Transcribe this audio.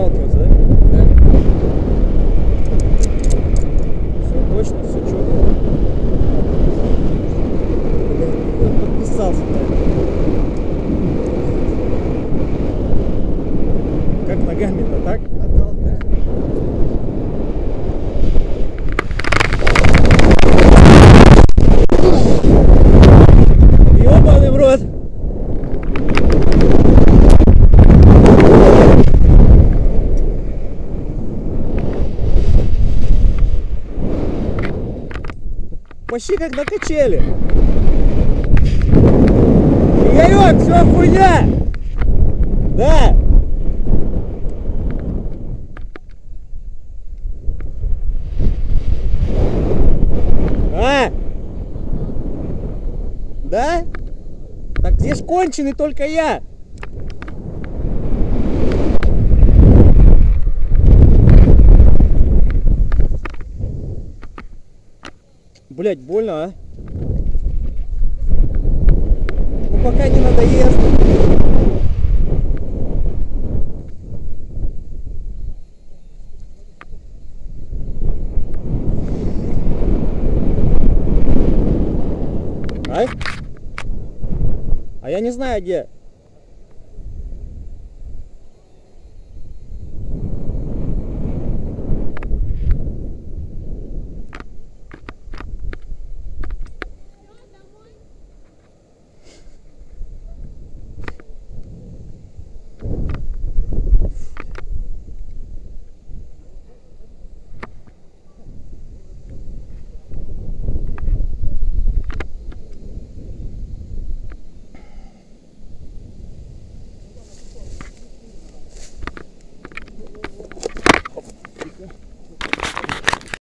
отталкиваться, да? Да. Все точно, все четко. Подписался. Как ногами-то так? Почти как на качели. Игорек, все хуйня! Да! А? Да? Так здесь конченый только я. Блять, больно, а? Ну пока не надоест. А? А я не знаю где.